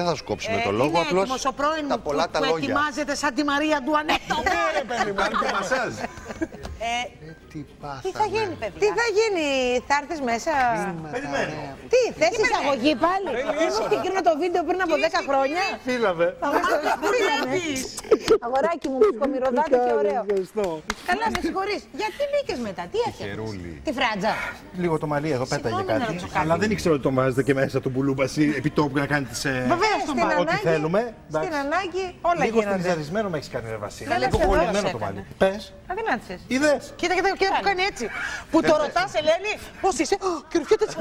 Δεν θα σου κόψουμε το Ε, λόγο, είναι απλώς. έτοιμος ο πρώην τα μου πολλά που, τα που λόγια. ετοιμάζεται σαν τη Μαρία Αντουανέτο. Ναι, παιδί μου, κάνει και μασάζ. Ε, Τι πάθαμε. τι θα γίνει, παιδιά; Τι θα γίνει, θα έρθεις μέσα; Περιμένω. Τι, θες εισαγωγή πάλι; Ήμουν και εκείνο το βίντεο πριν από 10 χρόνια. Φίλαβε. Θα μας το στείλανε. Αγοράκι μου, σκομυροδάτη και ωραίο. Καλά, με συγχωρείς. Γιατί μπήκες μετά, τι έφτιαξε. Χερούλη. Τη φράτζα. Λίγο το μαλλί εδώ πέταγε Συγγνώμη να κάτι. ρωτήσω κάτι. Αλλά δεν ήξερα ότι το βάζετε και μέσα τον μπουλούπαση επί τόπου να κάνετε σε. Βεβαίως τον Στην πάρω. Ό,τι ανάγκη- θέλουμε. Στην Εντάξει. ανάγκη όλα Λίγο γίνονται. στενιζαρισμένο με έχεις κάνει ρε Βασίλη. Καλά, Λίγο σε δώρο κολλημένο σε το έκανε. μαλλί. Πες. Αδυνάτησε. Είδες. Κοίτα, κοίτα, κοίτα που κάνει έτσι. Που το ρωτάς, Ελένη, πώς είσαι; Ω, Και ρουφιέται έτσι.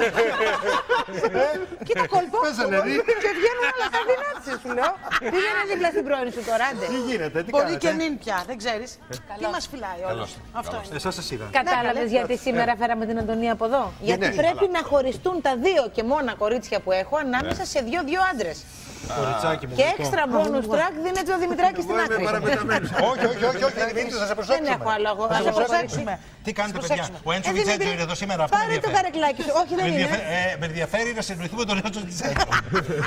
Κοίτα κόλπο. Πες, Ελένη. Και βγαίνουν όλα τα δυνάτησε, σου λέω. Πήγαινε δίπλα στην πρώην σου τώρα, άντε. Τι γίνεται, τι Μπορεί και κάνετε. μην πια, δεν ξέρεις. Τι μας φυλάει όλο. Αυτό είναι. Εσάς σας είδα. Κατάλαβες γιατί σήμερα φέραμε την Αντωνία από εδώ. Γιατί ναι. πρέπει να χωριστούν τα δύο και μόνα κορίτσια που έχω ανάμεσα σε δύο-δύο άντρες. Κοριτσάκι μου. Και γλυκό. έξτρα bonus track δίνεται ο Δημητράκης στην άκρη. Όχι, όχι, όχι, όχι, δεν είναι, θα σε προσέξουμε. Δεν έχω άλλο αγώ- Θα σε άλλο προσέξουμε. αγώ- Τι κάνετε, Σας παιδιά; προσέξουμε. Ο Έντσο Ε, Δημήτρη, Βιτζέτζο είναι εδώ σήμερα. Αυτό με Πάρε το ενδιαφέρει. καρεκλάκι σου. Όχι, Με δεν είναι. ενδιαφέρει- ε, Με ενδιαφέρει να συνοηθούμε τον Έντσο Βιτζέτζο.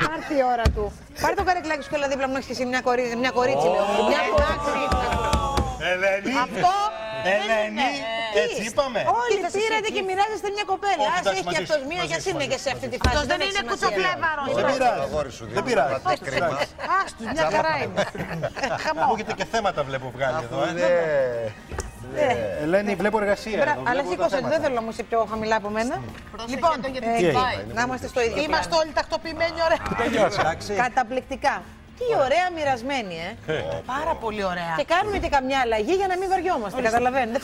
Πάρτε η ώρα του. Πάρε το καρεκλάκι σου και όλα δίπλα μου να έχεις και εσύ μια, κορί... μια κορίτσι, λέω. Μια κορίτσι. Ελένη. Αυτό Ελένη. Έτσι είπαμε. Όλοι πήρατε και μοιράζεστε μια κοπέλα. Όχι, Α εντάξει, έχει και μαζί αυτός σου, μία μαζί και σου, είναι μαζί και σου, σε αυτή τη Αυτός φάση. δεν έχει είναι σημασία. κουτσοβλέβαρο. Δεν πειράζει. Αγόρι σου, Δεν πειράζει. Εντάξει. Άστου, μια χαρά είναι. Χαμό. Ακούγεται και θέματα βλέπω βγάλει εδώ. ε. Ναι. Ελένη, βλέπω εργασία. Μπρα- εδώ, Αλλά βλέπω τα σήκωσε, θέματα. δεν θέλω να μου είσαι πιο χαμηλά από μένα. Λοιπόν, Τι έγινε. Να είμαστε στο ίδιο. είμαστε πλάνο. όλοι τακτοποιημένοι, ωραία. Τελειώσε. Καταπληκτικά. Τι ωραία μοιρασμένη, ε. Πάρα πολύ ωραία. Και κάνουμε και καμιά αλλαγή για να μην βαριόμαστε. Καταλαβαίνετε. Δεν